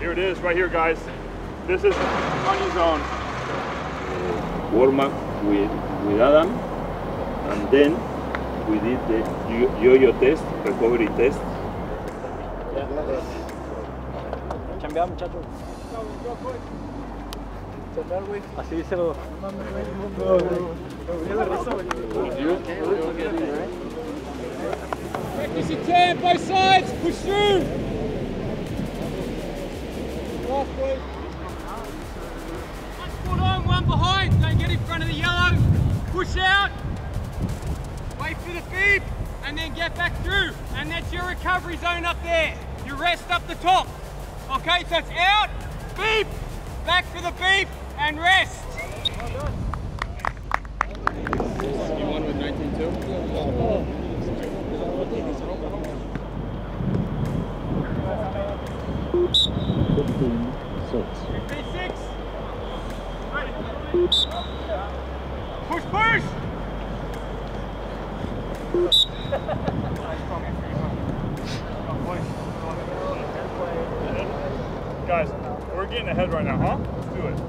Here it is, right here, guys. This is honey zone. warm up with, with Adam, and then we did the yo- yo-yo test, recovery test. Chambear, muchachos. Así díselo. Practice your turn, both sides, push through. Wait for the beep, and then get back through. And that's your recovery zone up there. You rest up the top. Okay, so it's out, beep, back for the beep, and rest. P6. Push, push. Guys, we're getting ahead right now, huh? Let's do it.